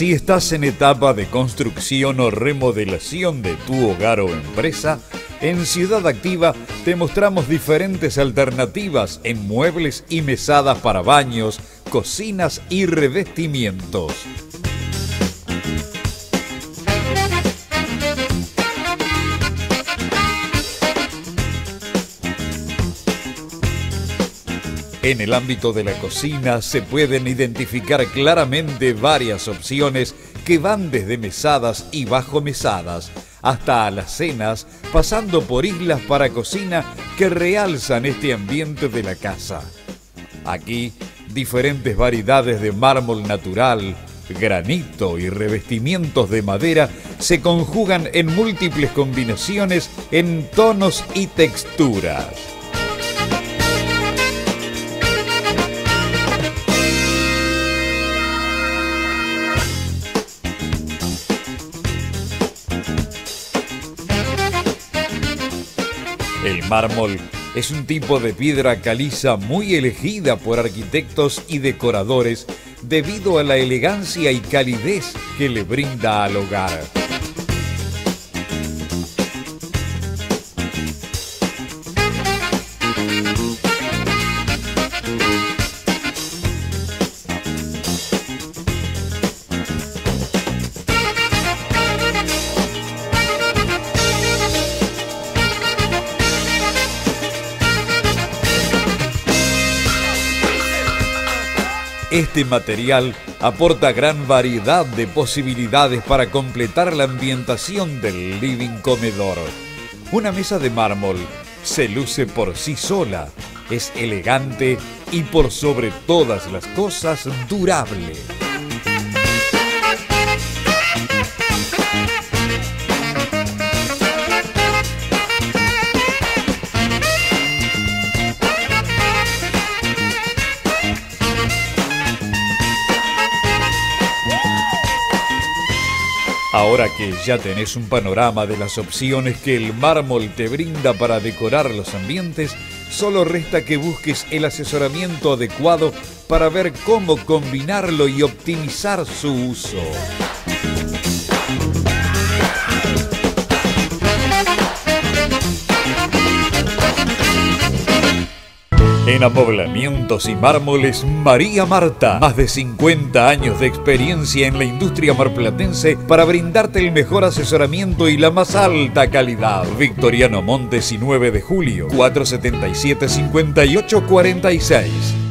Si estás en etapa de construcción o remodelación de tu hogar o empresa, en Ciudad Activa te mostramos diferentes alternativas en muebles y mesadas para baños, cocinas y revestimientos. En el ámbito de la cocina se pueden identificar claramente varias opciones que van desde mesadas y bajo mesadas hasta alacenas, pasando por islas para cocina que realzan este ambiente de la casa. Aquí, diferentes variedades de mármol natural, granito y revestimientos de madera se conjugan en múltiples combinaciones en tonos y texturas. El mármol es un tipo de piedra caliza muy elegida por arquitectos y decoradores debido a la elegancia y calidez que le brinda al hogar. Este material aporta gran variedad de posibilidades para completar la ambientación del living comedor. Una mesa de mármol se luce por sí sola, es elegante y por sobre todas las cosas durable. Ahora que ya tenés un panorama de las opciones que el mármol te brinda para decorar los ambientes, solo resta que busques el asesoramiento adecuado para ver cómo combinarlo y optimizar su uso. En amoblamientos y mármoles, María Marta. Más de 50 años de experiencia en la industria marplatense para brindarte el mejor asesoramiento y la más alta calidad. Victoriano Montes y 9 de julio, 477-5846.